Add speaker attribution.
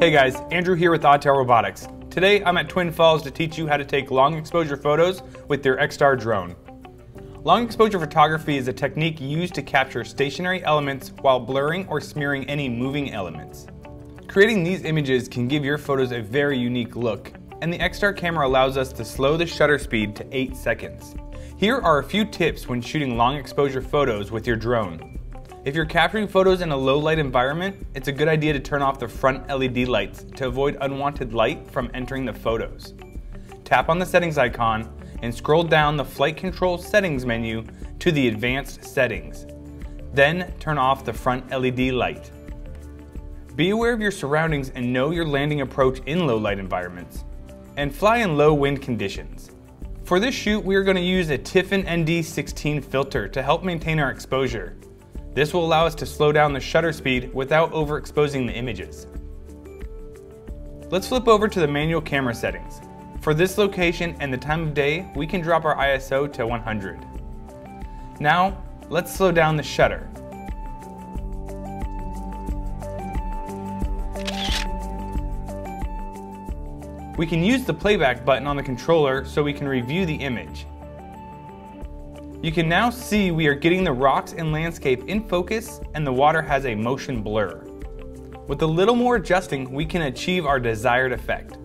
Speaker 1: Hey guys, Andrew here with Autel Robotics. Today I'm at Twin Falls to teach you how to take long exposure photos with your X-Star drone. Long exposure photography is a technique used to capture stationary elements while blurring or smearing any moving elements. Creating these images can give your photos a very unique look, and the X-Star camera allows us to slow the shutter speed to 8 seconds. Here are a few tips when shooting long exposure photos with your drone. If you're capturing photos in a low light environment, it's a good idea to turn off the front LED lights to avoid unwanted light from entering the photos. Tap on the settings icon and scroll down the flight control settings menu to the advanced settings. Then turn off the front LED light. Be aware of your surroundings and know your landing approach in low light environments. And fly in low wind conditions. For this shoot, we are going to use a Tiffen ND16 filter to help maintain our exposure. This will allow us to slow down the shutter speed without overexposing the images. Let's flip over to the manual camera settings. For this location and the time of day, we can drop our ISO to 100. Now, let's slow down the shutter. We can use the playback button on the controller so we can review the image. You can now see we are getting the rocks and landscape in focus and the water has a motion blur. With a little more adjusting, we can achieve our desired effect.